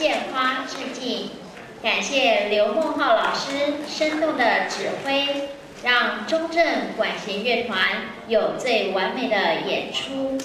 献花致敬感谢刘梦浩老师生动的指挥让中正管弦乐团有最完美的演出。